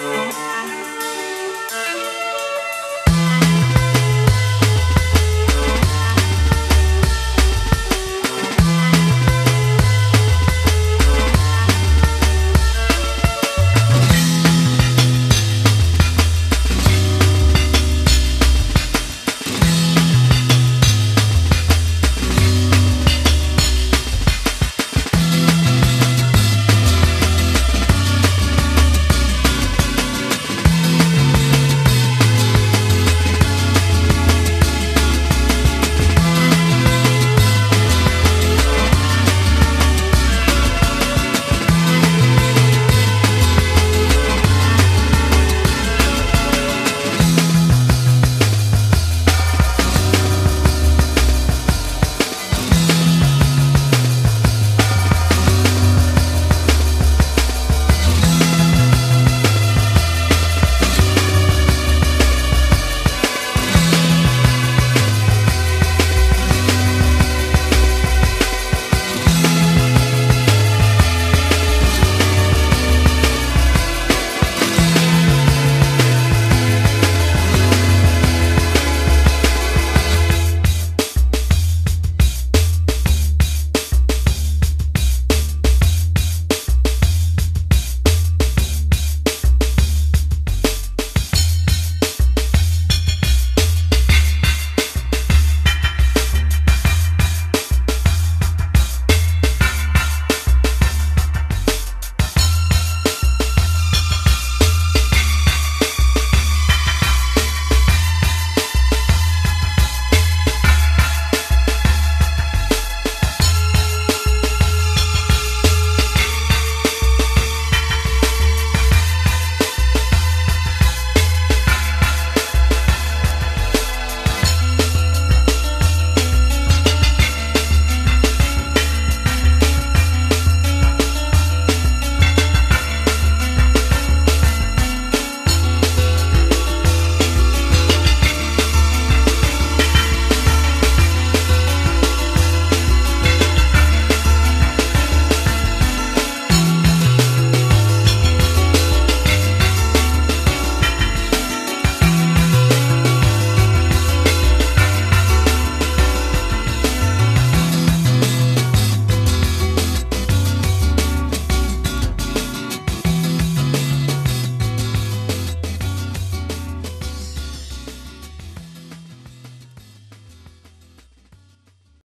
Música